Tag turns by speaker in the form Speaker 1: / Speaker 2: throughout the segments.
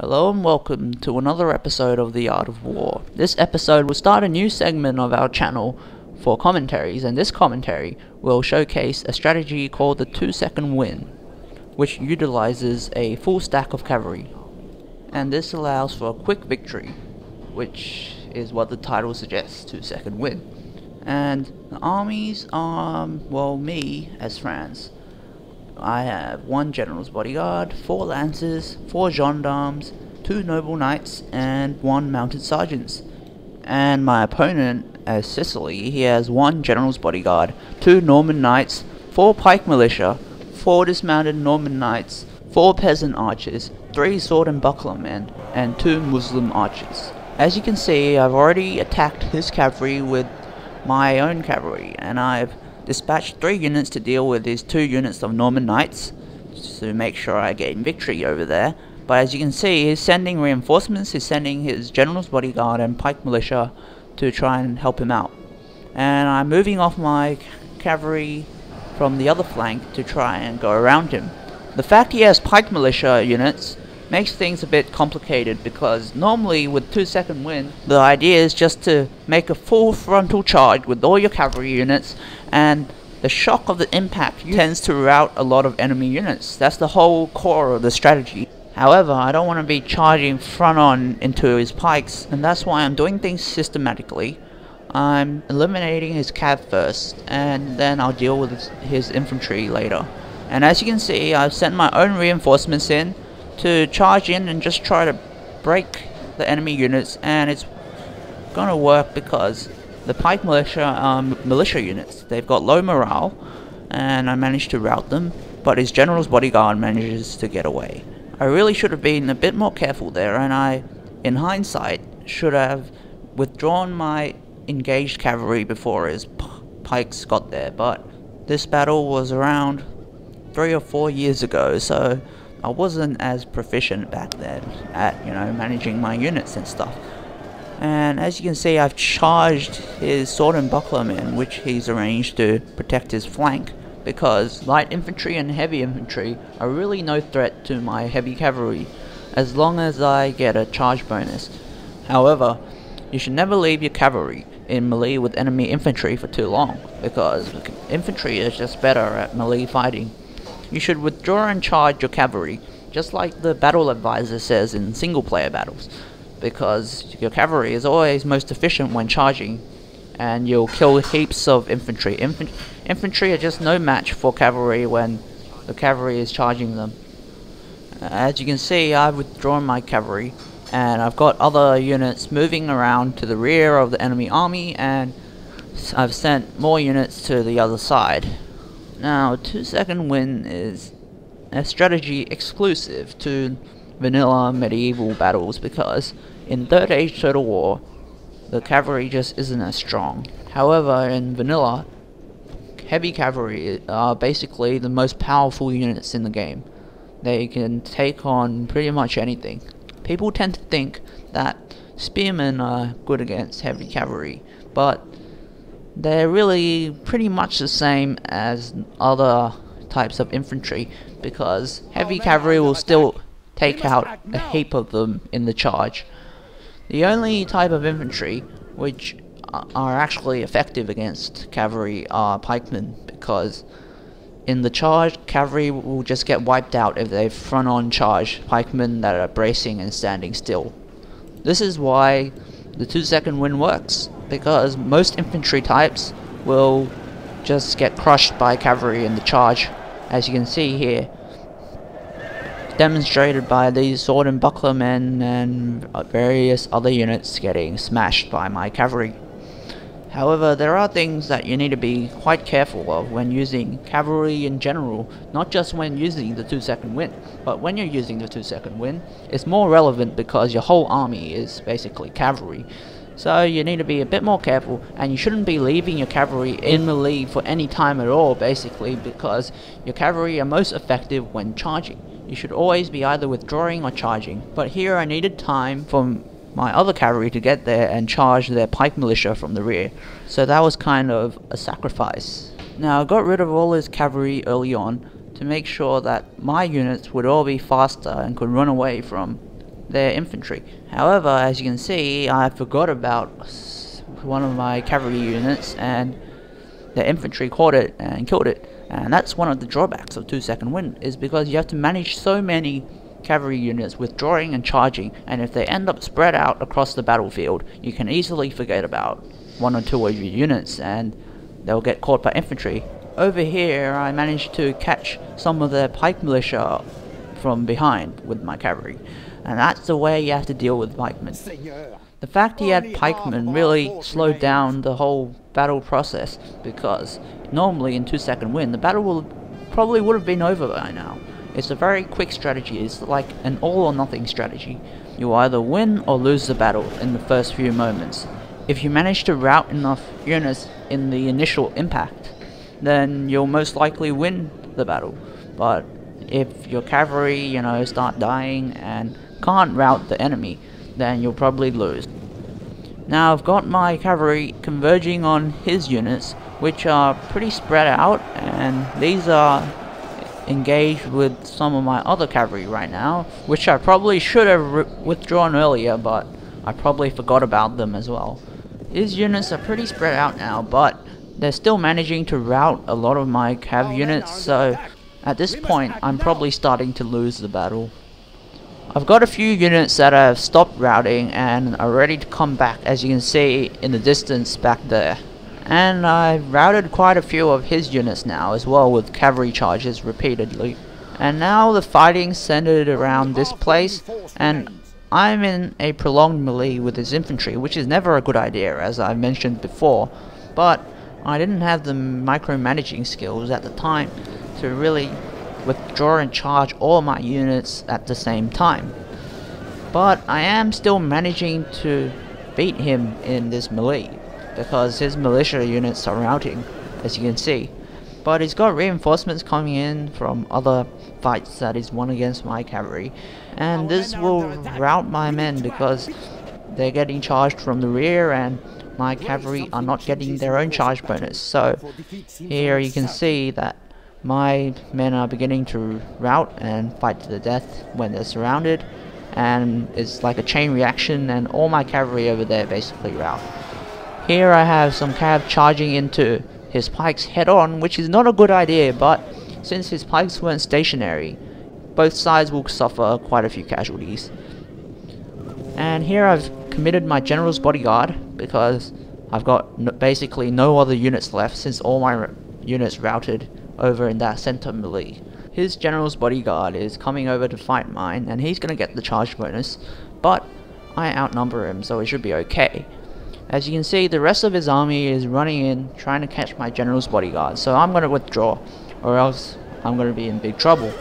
Speaker 1: Hello and welcome to another episode of The Art of War. This episode will start a new segment of our channel for commentaries, and this commentary will showcase a strategy called the 2 second win, which utilizes a full stack of cavalry. And this allows for a quick victory, which is what the title suggests 2 second win. And the armies are, well, me as France I have one general's bodyguard, four lancers, four gendarmes, two noble knights, and one mounted sergeants. And my opponent, as Sicily, he has one general's bodyguard, two Norman knights, four pike militia, four dismounted Norman knights, four peasant archers, three sword and buckler men, and two Muslim archers. As you can see, I've already attacked his cavalry with my own cavalry, and I've dispatched three units to deal with these two units of Norman Knights to make sure I gain victory over there. But as you can see, he's sending reinforcements, he's sending his general's bodyguard and pike militia to try and help him out. And I'm moving off my cavalry from the other flank to try and go around him. The fact he has pike militia units makes things a bit complicated because normally with 2 second win, the idea is just to make a full frontal charge with all your cavalry units and the shock of the impact tends to rout a lot of enemy units. That's the whole core of the strategy. However, I don't want to be charging front on into his pikes, and that's why I'm doing things systematically. I'm eliminating his cav first, and then I'll deal with his infantry later. And as you can see, I've sent my own reinforcements in, to charge in and just try to break the enemy units and it's gonna work because the pike militia um, militia units. They've got low morale and I managed to rout them but his general's bodyguard manages to get away. I really should have been a bit more careful there and I in hindsight should have withdrawn my engaged cavalry before his pikes got there but this battle was around three or four years ago so I wasn't as proficient back then at, you know, managing my units and stuff. And as you can see, I've charged his sword and buckler men, which he's arranged to protect his flank, because light infantry and heavy infantry are really no threat to my heavy cavalry, as long as I get a charge bonus. However, you should never leave your cavalry in melee with enemy infantry for too long, because infantry is just better at melee fighting you should withdraw and charge your cavalry, just like the battle advisor says in single player battles, because your cavalry is always most efficient when charging, and you'll kill heaps of infantry. Infant infantry are just no match for cavalry when the cavalry is charging them. As you can see, I've withdrawn my cavalry, and I've got other units moving around to the rear of the enemy army, and I've sent more units to the other side. Now, 2 second win is a strategy exclusive to vanilla medieval battles because in Third Age Total War, the cavalry just isn't as strong. However, in vanilla, heavy cavalry are basically the most powerful units in the game. They can take on pretty much anything. People tend to think that spearmen are good against heavy cavalry, but they're really pretty much the same as other types of infantry because heavy cavalry will still take out a heap of them in the charge. The only type of infantry which are actually effective against cavalry are pikemen because in the charge, cavalry will just get wiped out if they front on charge pikemen that are bracing and standing still. This is why the 2 second win works because most infantry types will just get crushed by cavalry in the charge, as you can see here. Demonstrated by these sword and buckler men and various other units getting smashed by my cavalry. However, there are things that you need to be quite careful of when using cavalry in general, not just when using the 2 second win, but when you're using the 2 second win, it's more relevant because your whole army is basically cavalry. So you need to be a bit more careful and you shouldn't be leaving your cavalry in the lead for any time at all basically because your cavalry are most effective when charging. You should always be either withdrawing or charging. But here I needed time for my other cavalry to get there and charge their pike militia from the rear. So that was kind of a sacrifice. Now I got rid of all his cavalry early on to make sure that my units would all be faster and could run away from their infantry. However, as you can see, I forgot about one of my cavalry units and the infantry caught it and killed it. And that's one of the drawbacks of 2 second win, is because you have to manage so many cavalry units withdrawing and charging, and if they end up spread out across the battlefield, you can easily forget about one or two of your units and they'll get caught by infantry. Over here, I managed to catch some of the pike militia from behind with my cavalry, and that's the way you have to deal with pikemen. The fact he had pikemen really slowed down the whole battle process because normally in 2 second win the battle will probably would have been over by now. It's a very quick strategy, it's like an all or nothing strategy. You either win or lose the battle in the first few moments. If you manage to rout enough units in the initial impact, then you'll most likely win the battle. But if your cavalry, you know, start dying and can't rout the enemy, then you'll probably lose. Now I've got my cavalry converging on his units, which are pretty spread out, and these are engaged with some of my other cavalry right now, which I probably should have withdrawn earlier, but I probably forgot about them as well. His units are pretty spread out now, but they're still managing to rout a lot of my cav units, so at this point I'm probably starting to lose the battle. I've got a few units that have stopped routing and are ready to come back as you can see in the distance back there. And I've routed quite a few of his units now as well with cavalry charges repeatedly. And now the fighting centered around this place and I'm in a prolonged melee with his infantry which is never a good idea as I mentioned before. But I didn't have the micromanaging skills at the time to really withdraw and charge all my units at the same time. But I am still managing to beat him in this melee, because his militia units are routing, as you can see. But he's got reinforcements coming in from other fights that he's won against my cavalry, and this will rout my men because they're getting charged from the rear and my cavalry are not getting their own charge bonus. So here you can see that my men are beginning to rout and fight to the death when they're surrounded and it's like a chain reaction and all my cavalry over there basically rout. Here I have some cav charging into his pikes head on which is not a good idea but since his pikes weren't stationary both sides will suffer quite a few casualties. And here I've committed my general's bodyguard because I've got basically no other units left since all my units routed over in that center melee. His general's bodyguard is coming over to fight mine, and he's gonna get the charge bonus, but I outnumber him, so it should be okay. As you can see, the rest of his army is running in, trying to catch my general's bodyguard, so I'm gonna withdraw, or else I'm gonna be in big trouble.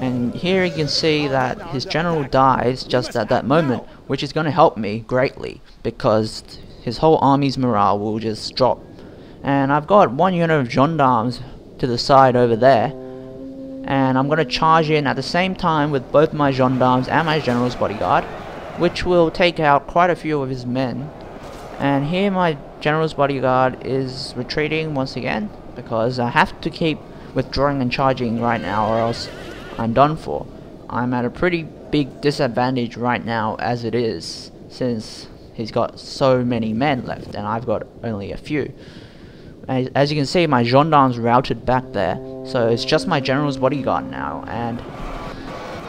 Speaker 1: And here you can see that his general dies just at that moment, which is gonna help me greatly, because his whole army's morale will just drop. And I've got one unit of gendarmes to the side over there and I'm going to charge in at the same time with both my gendarmes and my general's bodyguard which will take out quite a few of his men and here my general's bodyguard is retreating once again because I have to keep withdrawing and charging right now or else I'm done for. I'm at a pretty big disadvantage right now as it is since he's got so many men left and I've got only a few. As, as you can see, my gendarmes routed back there, so it's just my general's bodyguard now, and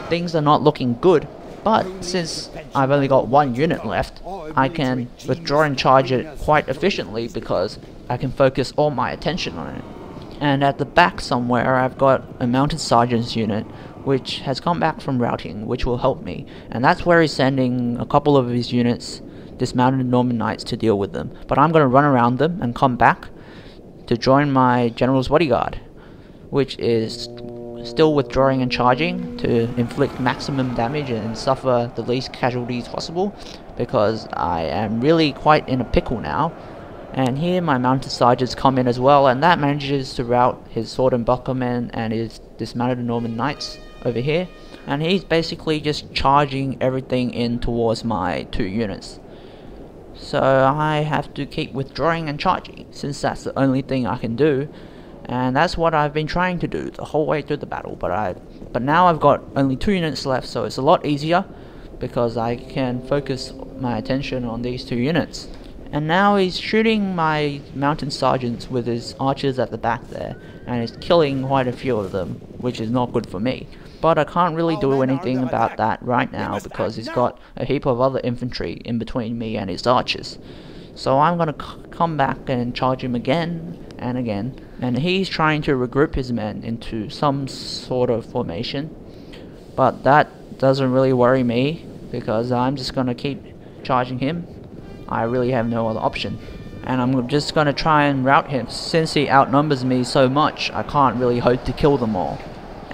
Speaker 1: things are not looking good. But since I've only got one unit left, I can withdraw and charge it quite efficiently because I can focus all my attention on it. And at the back somewhere, I've got a mounted sergeant's unit, which has come back from routing, which will help me. And that's where he's sending a couple of his units, dismounted Norman Knights, to deal with them. But I'm going to run around them and come back to join my general's bodyguard, which is still withdrawing and charging to inflict maximum damage and suffer the least casualties possible because I am really quite in a pickle now. And here my mounted sergeants come in as well and that manages to rout his sword and bucklermen and his dismounted Norman knights over here. And he's basically just charging everything in towards my two units. So I have to keep withdrawing and charging, since that's the only thing I can do. And that's what I've been trying to do the whole way through the battle, but I but now I've got only two units left, so it's a lot easier because I can focus my attention on these two units. And now he's shooting my mounted sergeants with his archers at the back there, and he's killing quite a few of them, which is not good for me. But I can't really do anything about that right now because he's got a heap of other infantry in between me and his archers. So I'm gonna come back and charge him again and again, and he's trying to regroup his men into some sort of formation. But that doesn't really worry me because I'm just gonna keep charging him I really have no other option. And I'm just going to try and rout him. Since he outnumbers me so much, I can't really hope to kill them all.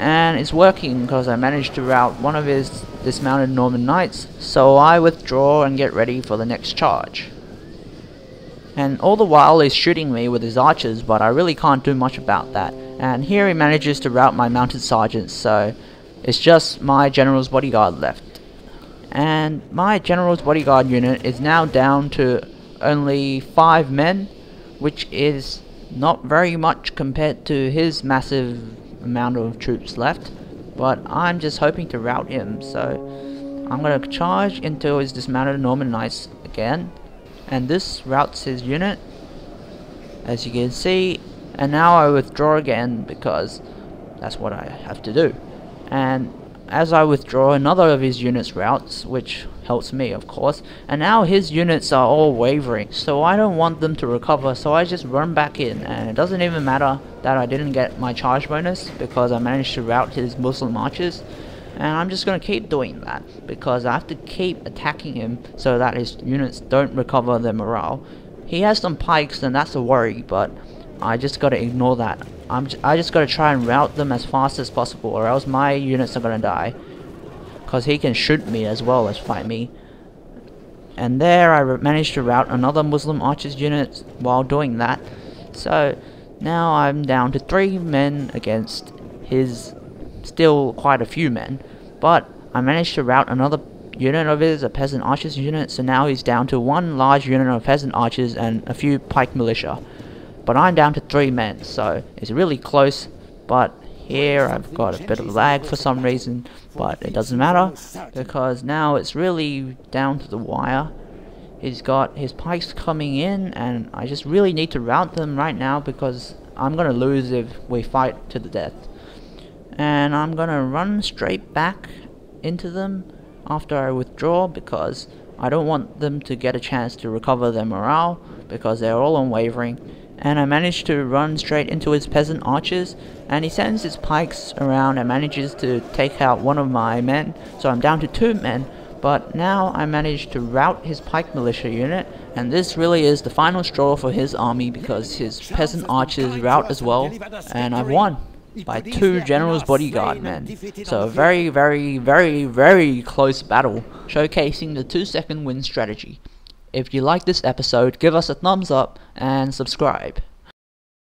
Speaker 1: And it's working because I managed to rout one of his dismounted Norman Knights, so I withdraw and get ready for the next charge. And all the while he's shooting me with his archers, but I really can't do much about that. And here he manages to rout my mounted sergeants, so it's just my general's bodyguard left and my general's bodyguard unit is now down to only five men which is not very much compared to his massive amount of troops left but I'm just hoping to rout him. So I'm gonna charge into his dismounted Norman Knights again. And this routs his unit as you can see. And now I withdraw again because that's what I have to do. And as I withdraw another of his units routs, which helps me of course, and now his units are all wavering, so I don't want them to recover, so I just run back in, and it doesn't even matter that I didn't get my charge bonus, because I managed to rout his Muslim archers, and I'm just going to keep doing that, because I have to keep attacking him so that his units don't recover their morale. He has some pikes, and that's a worry, but I just got to ignore that. I'm j I just got to try and rout them as fast as possible or else my units are to die. Because he can shoot me as well as fight me. And there I managed to rout another Muslim archers unit while doing that. So now I'm down to three men against his still quite a few men. But I managed to rout another unit of his, a peasant archers unit, so now he's down to one large unit of peasant archers and a few pike militia. But I'm down to three men, so it's really close. But here I've got a bit of lag for some reason, but it doesn't matter because now it's really down to the wire. He's got his pikes coming in, and I just really need to rout them right now because I'm gonna lose if we fight to the death. And I'm gonna run straight back into them after I withdraw because I don't want them to get a chance to recover their morale because they're all unwavering and I managed to run straight into his peasant archers and he sends his pikes around and manages to take out one of my men. So I'm down to two men but now I managed to rout his pike militia unit and this really is the final straw for his army because his peasant archers rout as well and I've won by two generals bodyguard men. So a very very very very close battle showcasing the two second win strategy if you like this episode, give us a thumbs up and subscribe.